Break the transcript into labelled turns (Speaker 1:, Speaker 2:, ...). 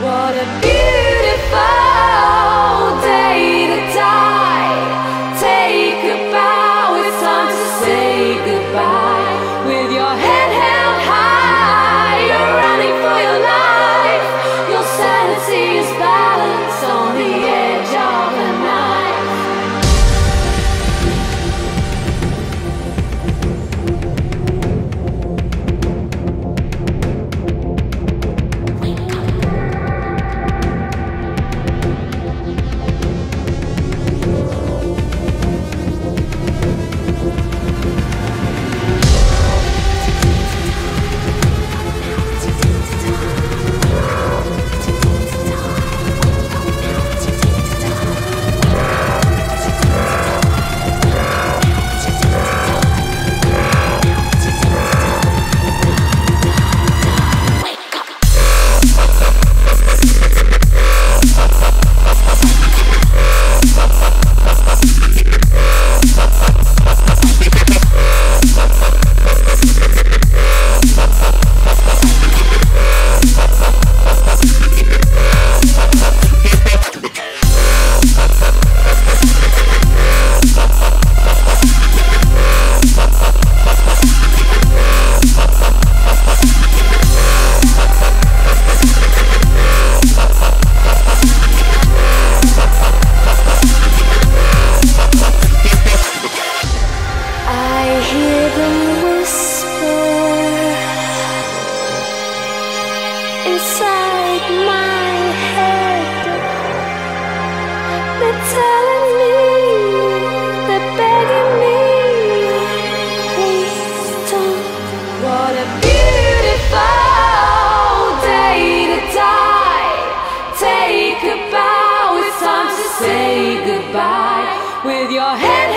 Speaker 1: What a beautiful inside my head. They're telling me, they're begging me, please don't. What a beautiful day to die. Take a bow, it's time to say goodbye. With your head